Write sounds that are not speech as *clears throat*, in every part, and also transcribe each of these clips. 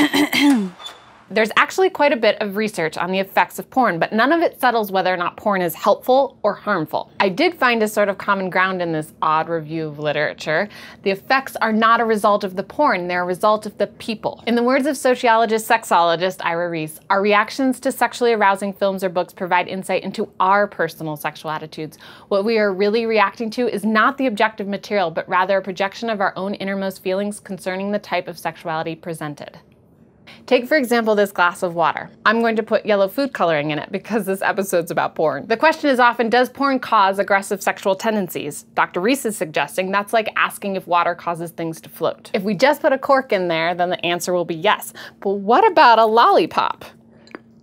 *clears throat* There's actually quite a bit of research on the effects of porn, but none of it settles whether or not porn is helpful or harmful. I did find a sort of common ground in this odd review of literature. The effects are not a result of the porn, they're a result of the people. In the words of sociologist sexologist Ira Reiss, our reactions to sexually arousing films or books provide insight into our personal sexual attitudes. What we are really reacting to is not the objective material, but rather a projection of our own innermost feelings concerning the type of sexuality presented. Take, for example, this glass of water. I'm going to put yellow food coloring in it because this episode's about porn. The question is often, does porn cause aggressive sexual tendencies? Dr. Reiss is suggesting that's like asking if water causes things to float. If we just put a cork in there, then the answer will be yes. But what about a lollipop?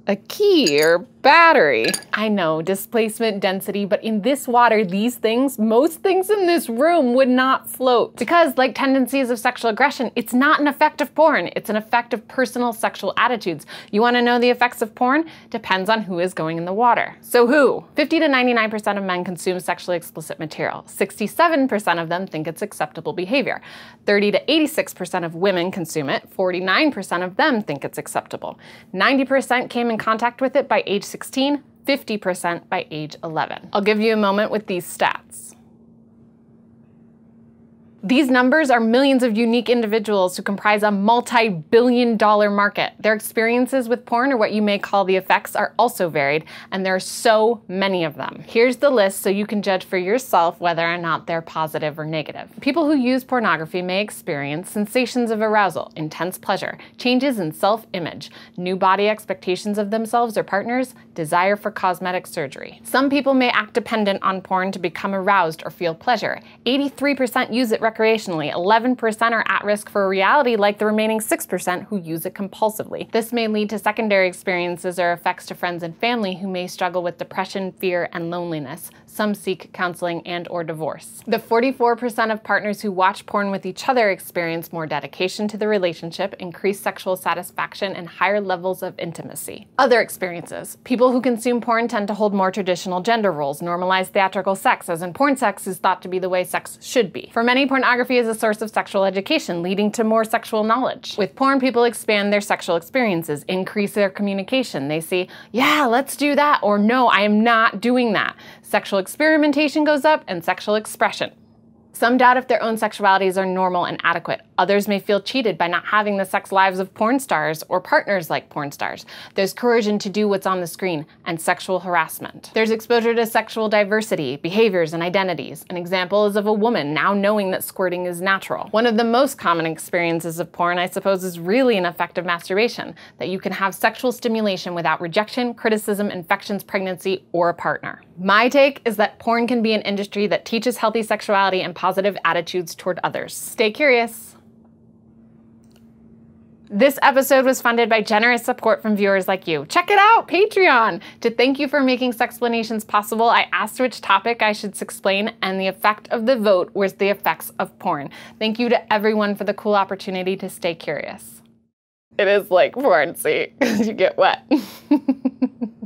A key or battery. I know, displacement, density, but in this water, these things, most things in this room would not float. Because, like tendencies of sexual aggression, it's not an effect of porn, it's an effect of personal sexual attitudes. You wanna know the effects of porn? Depends on who is going in the water. So who? 50 to 99% of men consume sexually explicit material. 67% of them think it's acceptable behavior. 30 to 86% of women consume it. 49% of them think it's acceptable. 90% came in contact with it by age 16, 50% by age 11. I'll give you a moment with these stats. These numbers are millions of unique individuals who comprise a multi-billion dollar market. Their experiences with porn, or what you may call the effects, are also varied, and there are so many of them. Here's the list so you can judge for yourself whether or not they're positive or negative. People who use pornography may experience sensations of arousal, intense pleasure, changes in self-image, new body expectations of themselves or partners, desire for cosmetic surgery. Some people may act dependent on porn to become aroused or feel pleasure. 83% use it recreationally, 11% are at risk for a reality like the remaining 6% who use it compulsively. This may lead to secondary experiences or effects to friends and family who may struggle with depression, fear, and loneliness. Some seek counseling and or divorce. The 44% of partners who watch porn with each other experience more dedication to the relationship, increased sexual satisfaction, and higher levels of intimacy. Other experiences. People who consume porn tend to hold more traditional gender roles, normalize theatrical sex, as in porn sex is thought to be the way sex should be. For many, pornography is a source of sexual education, leading to more sexual knowledge. With porn, people expand their sexual experiences, increase their communication. They say, yeah, let's do that, or no, I am not doing that. Sexual experimentation goes up and sexual expression. Some doubt if their own sexualities are normal and adequate. Others may feel cheated by not having the sex lives of porn stars or partners like porn stars. There's coercion to do what's on the screen and sexual harassment. There's exposure to sexual diversity, behaviors, and identities. An example is of a woman now knowing that squirting is natural. One of the most common experiences of porn, I suppose, is really an effect of masturbation, that you can have sexual stimulation without rejection, criticism, infections, pregnancy, or a partner. My take is that porn can be an industry that teaches healthy sexuality and positive attitudes toward others. Stay curious. This episode was funded by generous support from viewers like you. Check it out, Patreon! To thank you for making Sexplanations possible, I asked which topic I should explain, and the effect of the vote was the effects of porn. Thank you to everyone for the cool opportunity to stay curious. It is like porn, see, *laughs* you get wet. *laughs*